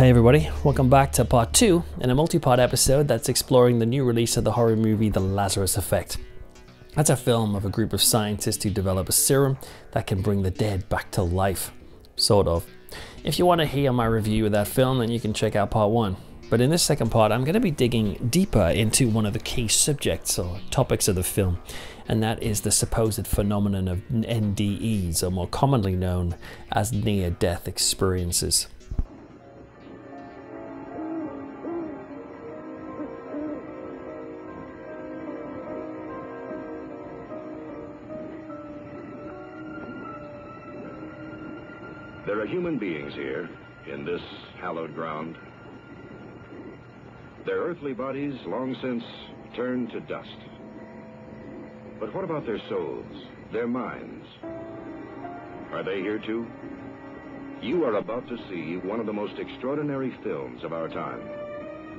Hey everybody, welcome back to part 2 in a multi-part episode that's exploring the new release of the horror movie The Lazarus Effect. That's a film of a group of scientists who develop a serum that can bring the dead back to life. Sort of. If you want to hear my review of that film, then you can check out part 1. But in this second part, I'm going to be digging deeper into one of the key subjects or topics of the film, and that is the supposed phenomenon of NDEs, or more commonly known as near death experiences. There are human beings here, in this hallowed ground. Their earthly bodies long since turned to dust. But what about their souls, their minds? Are they here too? You are about to see one of the most extraordinary films of our time.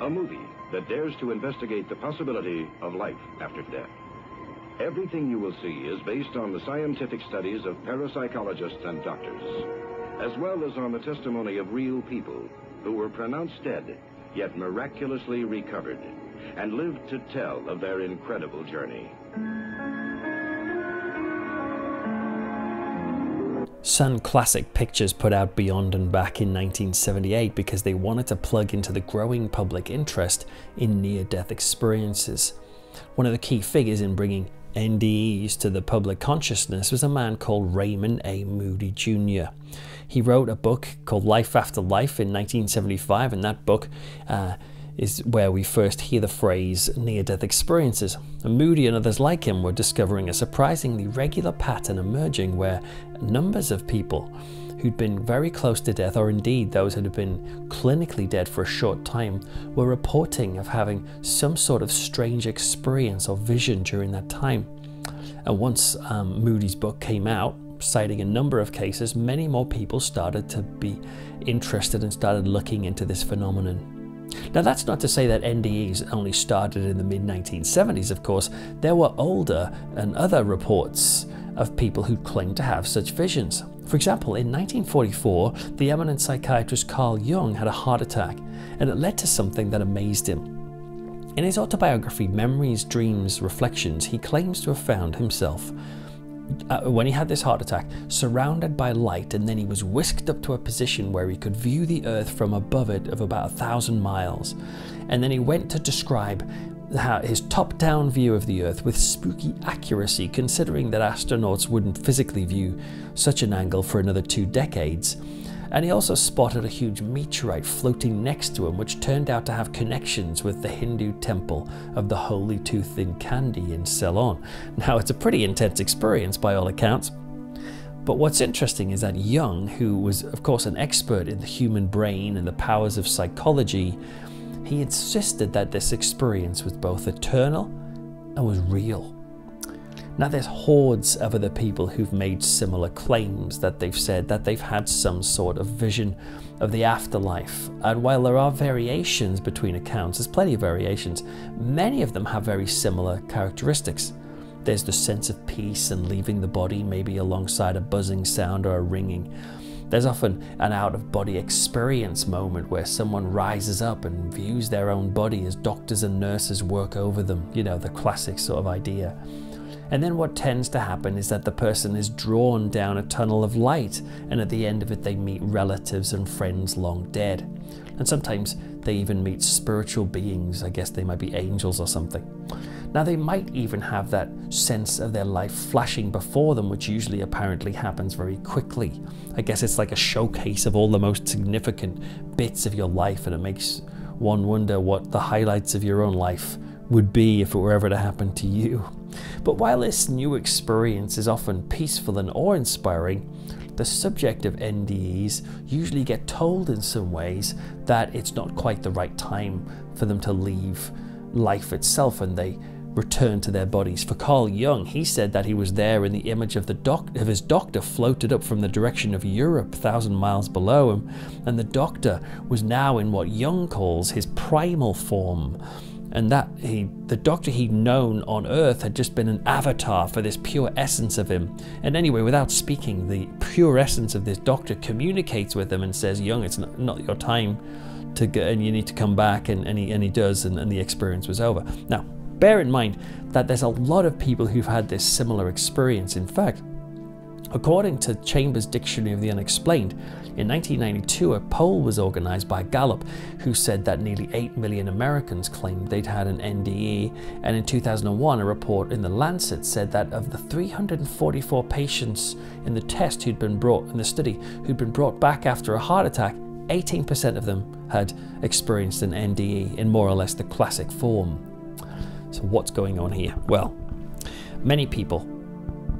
A movie that dares to investigate the possibility of life after death. Everything you will see is based on the scientific studies of parapsychologists and doctors, as well as on the testimony of real people who were pronounced dead, yet miraculously recovered, and lived to tell of their incredible journey. Sun Classic Pictures put out Beyond and Back in 1978 because they wanted to plug into the growing public interest in near death experiences. One of the key figures in bringing NDEs to the public consciousness was a man called Raymond A. Moody Jr. He wrote a book called Life After Life in 1975, and that book uh, is where we first hear the phrase near death experiences. And Moody and others like him were discovering a surprisingly regular pattern emerging where numbers of people who'd been very close to death, or indeed those who had been clinically dead for a short time, were reporting of having some sort of strange experience or vision during that time. And once um, Moody's book came out, citing a number of cases, many more people started to be interested and started looking into this phenomenon. Now, that's not to say that NDEs only started in the mid 1970s, of course. There were older and other reports of people who claimed to have such visions. For example, in 1944, the eminent psychiatrist Carl Jung had a heart attack, and it led to something that amazed him. In his autobiography, Memories, Dreams, Reflections, he claims to have found himself uh, when he had this heart attack, surrounded by light, and then he was whisked up to a position where he could view the Earth from above it of about a thousand miles. And then he went to describe his top down view of the Earth with spooky accuracy, considering that astronauts wouldn't physically view such an angle for another two decades. And he also spotted a huge meteorite floating next to him, which turned out to have connections with the Hindu temple of the Holy Tooth in Kandy in Ceylon. Now, it's a pretty intense experience by all accounts. But what's interesting is that Jung, who was, of course, an expert in the human brain and the powers of psychology, he insisted that this experience was both eternal and was real. Now, there's hordes of other people who've made similar claims that they've said that they've had some sort of vision of the afterlife. And while there are variations between accounts, there's plenty of variations, many of them have very similar characteristics. There's the sense of peace and leaving the body, maybe alongside a buzzing sound or a ringing. There's often an out of body experience moment where someone rises up and views their own body as doctors and nurses work over them, you know, the classic sort of idea. And then what tends to happen is that the person is drawn down a tunnel of light, and at the end of it, they meet relatives and friends long dead. And sometimes they even meet spiritual beings. I guess they might be angels or something. Now, they might even have that sense of their life flashing before them, which usually apparently happens very quickly. I guess it's like a showcase of all the most significant bits of your life, and it makes one wonder what the highlights of your own life would be if it were ever to happen to you. But while this new experience is often peaceful and awe inspiring, the subject of NDEs usually get told in some ways that it's not quite the right time for them to leave life itself and they return to their bodies. For Carl Jung, he said that he was there in the image of the doc- of his doctor floated up from the direction of Europe, thousand miles below him, and the doctor was now in what Jung calls his primal form and that he the doctor he'd known on earth had just been an avatar for this pure essence of him. And anyway without speaking the pure essence of this doctor communicates with him and says Jung it's not, not your time to go and you need to come back and, and, he, and he does and, and the experience was over. Now bear in mind that there's a lot of people who've had this similar experience. In fact According to Chambers' Dictionary of the Unexplained, in 1992 a poll was organized by Gallup who said that nearly 8 million Americans claimed they'd had an NDE, and in 2001 a report in The Lancet said that of the 344 patients in the test who'd been brought in the study who'd been brought back after a heart attack, 18% of them had experienced an NDE in more or less the classic form. So what's going on here? Well, many people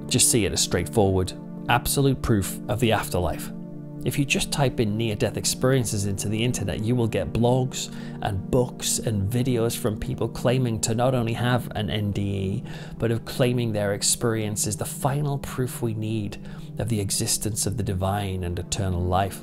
just see it as straightforward absolute proof of the afterlife. If you just type in near death experiences into the internet, you will get blogs and books and videos from people claiming to not only have an NDE, but of claiming their experience is the final proof we need of the existence of the divine and eternal life.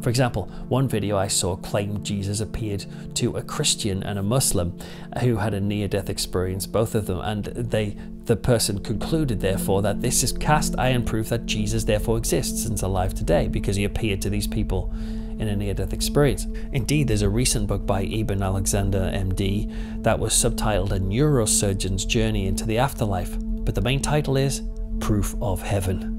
For example, one video I saw claimed Jesus appeared to a Christian and a Muslim who had a near death experience, both of them, and they the person concluded therefore that this is cast iron proof that Jesus therefore exists and is alive today because he appeared to these people in a near death experience. Indeed, there's a recent book by Eben Alexander, MD, that was subtitled A Neurosurgeon's Journey into the Afterlife, but the main title is Proof of Heaven.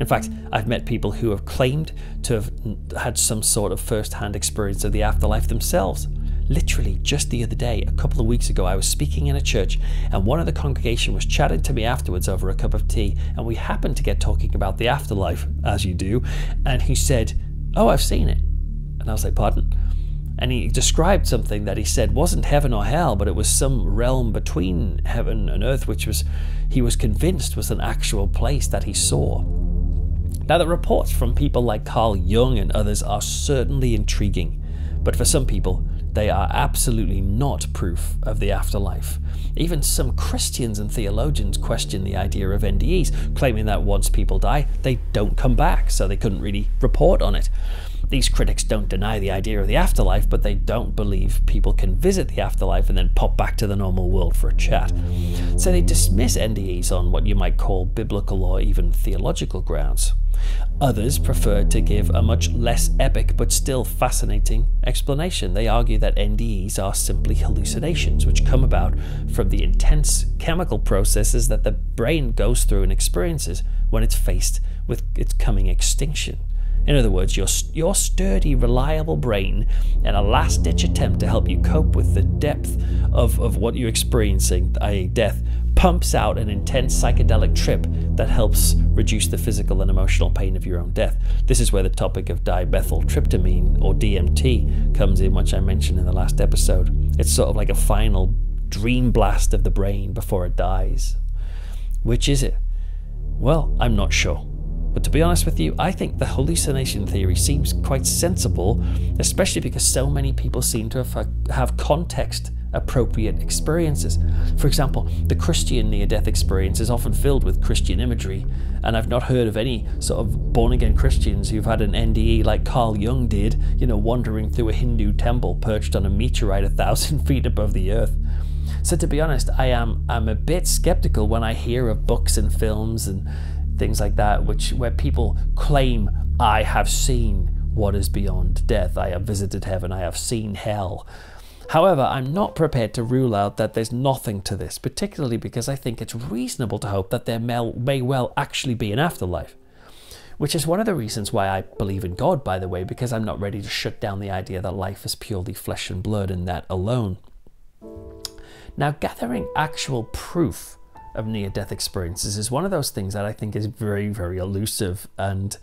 In fact, I've met people who have claimed to have had some sort of first hand experience of the afterlife themselves. Literally, just the other day, a couple of weeks ago, I was speaking in a church, and one of the congregation was chatting to me afterwards over a cup of tea, and we happened to get talking about the afterlife, as you do, and he said, Oh, I've seen it. And I was like, Pardon? And he described something that he said wasn't heaven or hell, but it was some realm between heaven and earth, which was, he was convinced was an actual place that he saw. Now, the reports from people like Carl Jung and others are certainly intriguing, but for some people, they are absolutely not proof of the afterlife. Even some Christians and theologians question the idea of NDEs, claiming that once people die, they don't come back, so they couldn't really report on it. These critics don't deny the idea of the afterlife, but they don't believe people can visit the afterlife and then pop back to the normal world for a chat. So they dismiss NDEs on what you might call biblical or even theological grounds. Others prefer to give a much less epic but still fascinating explanation. They argue that NDEs are simply hallucinations which come about from the intense chemical processes that the brain goes through and experiences when it's faced with its coming extinction. In other words, your, your sturdy, reliable brain, in a last ditch attempt to help you cope with the depth of, of what you're experiencing, i.e., death, pumps out an intense psychedelic trip that helps reduce the physical and emotional pain of your own death. This is where the topic of dimethyltryptamine, or DMT, comes in, which I mentioned in the last episode. It's sort of like a final dream blast of the brain before it dies. Which is it? Well, I'm not sure. But to be honest with you, I think the hallucination theory seems quite sensible, especially because so many people seem to have, have context appropriate experiences. For example, the Christian near death experience is often filled with Christian imagery, and I've not heard of any sort of born again Christians who've had an NDE like Carl Jung did, you know, wandering through a Hindu temple perched on a meteorite a thousand feet above the earth. So to be honest, I am I'm a bit skeptical when I hear of books and films and things like that, which where people claim I have seen what is beyond death. I have visited heaven. I have seen hell. However, I'm not prepared to rule out that there's nothing to this, particularly because I think it's reasonable to hope that there may well actually be an afterlife. Which is one of the reasons why I believe in God, by the way, because I'm not ready to shut down the idea that life is purely flesh and blood and that alone. Now, gathering actual proof of near death experiences is one of those things that I think is very, very elusive and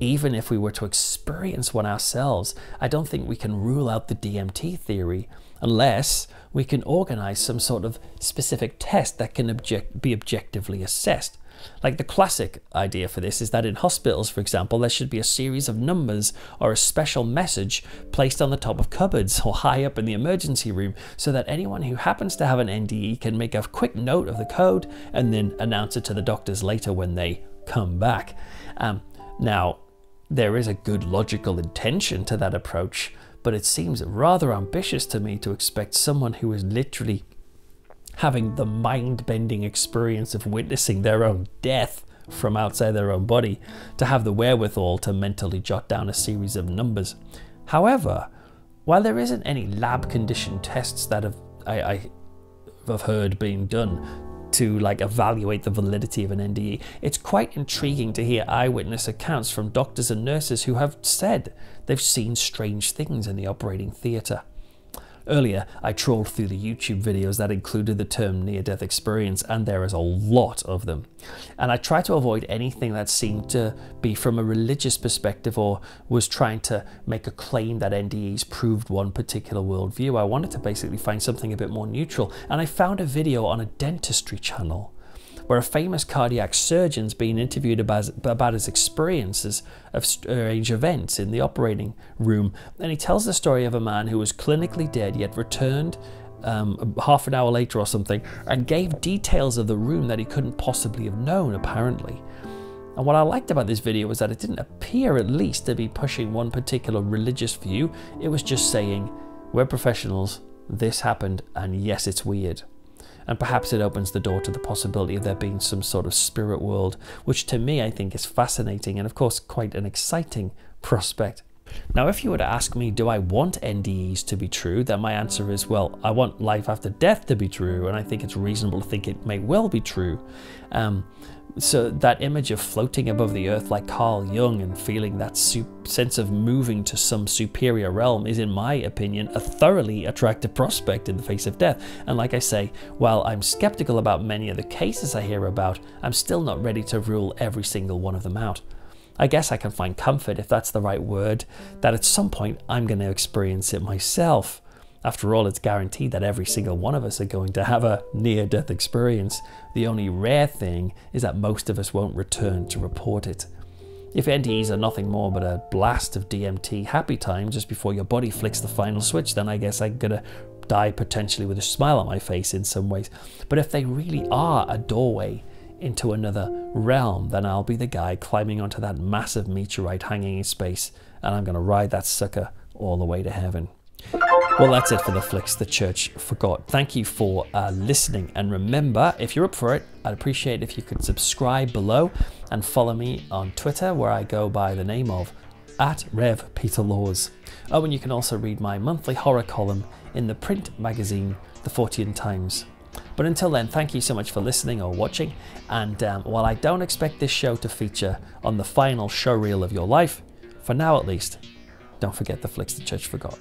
even if we were to experience one ourselves, I don't think we can rule out the DMT theory unless we can organize some sort of specific test that can object, be objectively assessed. Like the classic idea for this is that in hospitals, for example, there should be a series of numbers or a special message placed on the top of cupboards or high up in the emergency room so that anyone who happens to have an NDE can make a quick note of the code and then announce it to the doctors later when they come back. Um, now, there is a good logical intention to that approach, but it seems rather ambitious to me to expect someone who is literally having the mind bending experience of witnessing their own death from outside their own body to have the wherewithal to mentally jot down a series of numbers. However, while there isn't any lab conditioned tests that have I, I have heard being done to like evaluate the validity of an NDE, it's quite intriguing to hear eyewitness accounts from doctors and nurses who have said they've seen strange things in the operating theatre. Earlier, I trawled through the YouTube videos that included the term near death experience, and there is a lot of them. And I tried to avoid anything that seemed to be from a religious perspective or was trying to make a claim that NDEs proved one particular worldview. I wanted to basically find something a bit more neutral, and I found a video on a dentistry channel where a famous cardiac surgeon's being interviewed about, about his experiences of strange events in the operating room. And he tells the story of a man who was clinically dead yet returned um, half an hour later or something and gave details of the room that he couldn't possibly have known, apparently. And what I liked about this video was that it didn't appear, at least, to be pushing one particular religious view. It was just saying, we're professionals, this happened, and yes, it's weird and perhaps it opens the door to the possibility of there being some sort of spirit world, which to me I think is fascinating and, of course, quite an exciting prospect. Now, if you were to ask me, do I want NDEs to be true, then my answer is, well, I want life after death to be true, and I think it's reasonable to think it may well be true. Um, so that image of floating above the earth like Carl Jung and feeling that sense of moving to some superior realm is, in my opinion, a thoroughly attractive prospect in the face of death. And like I say, while I'm skeptical about many of the cases I hear about, I'm still not ready to rule every single one of them out. I guess I can find comfort, if that's the right word, that at some point I'm going to experience it myself. After all, it's guaranteed that every single one of us are going to have a near death experience. The only rare thing is that most of us won't return to report it. If NDEs are nothing more but a blast of DMT happy time just before your body flicks the final switch, then I guess I'm gonna die potentially with a smile on my face in some ways. But if they really are a doorway into another realm, then I'll be the guy climbing onto that massive meteorite hanging in space and I'm gonna ride that sucker all the way to heaven. Well, that's it for the flicks the church forgot. Thank you for uh, listening. And remember, if you're up for it, I'd appreciate if you could subscribe below and follow me on Twitter, where I go by the name of at Rev Peter Laws. Oh, and you can also read my monthly horror column in the print magazine, The Fortean Times. But until then, thank you so much for listening or watching. And um, while I don't expect this show to feature on the final show reel of your life, for now at least, don't forget the flicks the church forgot.